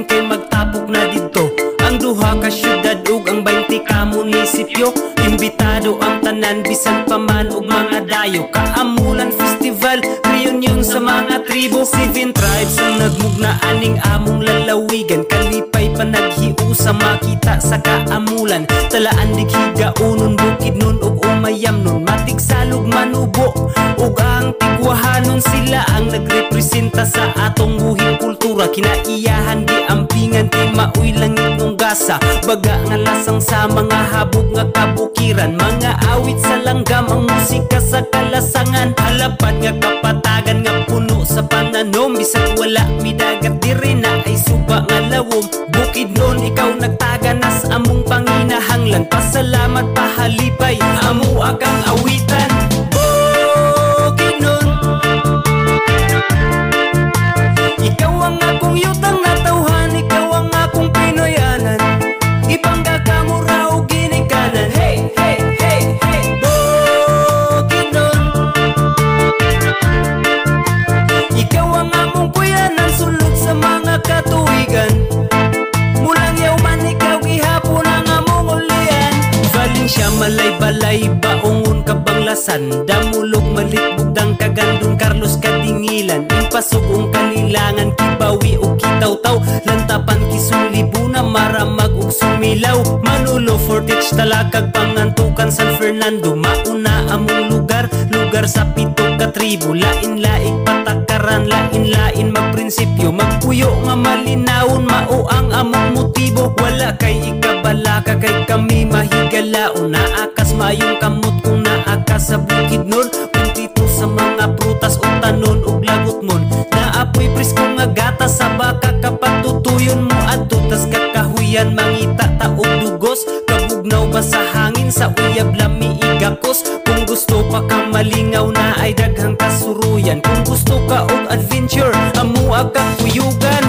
karon kay magtapok na didto ang duha ka syudad ug ang 20 ka munisipyo. Imbitado ang tanan bisan pa man ug mga dayo. Kaamulan festival reunion sa mga tribo. Seven tribes ang nagmugna aning among lalawigan. Kalipay pa naghiusa makita sa kaamulan. Talaan dighiga unon bukid nun ug umayam nun. Matigsalog manubo ug ang tigwahanon. Sila ang nagrepresenta sa atong buhing kultura. Kinaiyahan di ampingan kay mauy langit ng gasa Baga nga lasang sa mga habog nga kabukiran. Mga awit sa langgam ang musika sa kalasangan. Halapad nga kapatagan nga puno sa pananom. Bisag wala midagat diri na ay suba nga lawom. Bukid nun ikaw nagtaga among panginahanglan. Pasalamat pahalipay. Amo akang kabanglasan Damulog malitbugdang kagandong Carlos kadingilan Impasok ang kalilangan kibawi o kitaw-taw. Lantapan kisulibo na maramag ug sumilaw. Manulo Fortich talakag pangantukan San Fernando. Mauna among lugar, lugar sa pito ka tribo Lain-laing patakaran, lain-lain magprinsipyo. Magpuyo nga malinawon, mao ang among motibo. Wala kay ikabalaka kay kami mahigalaon Naakas sa bukid nun. Kung tito sa mga prutas o tanon ug lagot mon Naapoy presko nga gata sa baka kapatutuyon mo adto tas kakahuyan mangita taog dugos. Kabugnaw ba sa hangin sa uyab lami igakos? Kung gusto pa ka malingaw na ay daghang kasuruyan. Kung gusto ka og adventure amua ka kuyugan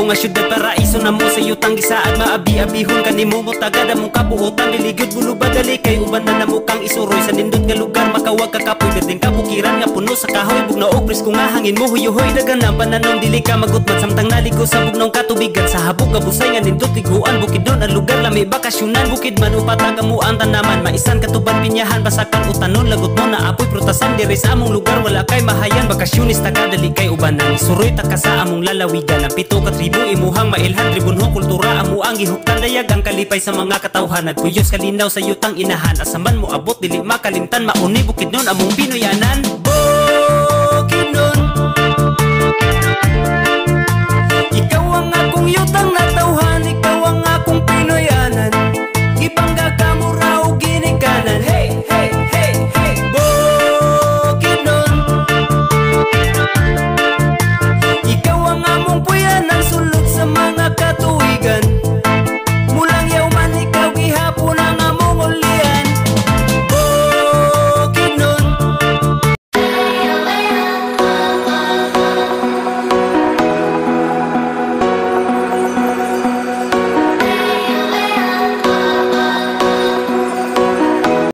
dagko nga syudad paraiso na mo sa yutang gisaad maabi-abihon kanimo mo. Tagad among kabuotan diligyod bulubad dali kay uban na namo kang isuroy sa nindot nga lugar makawag ka gading kabukiran nga puno sa kahoy bugna og presko nga hangin mo. Huyohoy dagan ang pananom dili ka magutmat. Samtang naligo sa bugnong katubigan sa habog kabusay nga nindot liguan bukid don ang lugar lami bakasyonan. Bukid man upataga mo ang tanaman. Maisan katuban pinyahan basakan utanon. Lagot mo na apoy prutasan diri sa among lugar wala kay mahayan. Bakasyonista ka dali kay uban nang isuroy ta ka sa among lalawigan. Ang pito ka tribo imuhang mailhan. Tribunho kultura amo ang gihuptan dayag ang kalipay sa mga katawhan nagpuyos kalinaw sa yutang inahan. Asaman mo abot dili makalimtan. Mauni bukid nun among Pinoy Yanan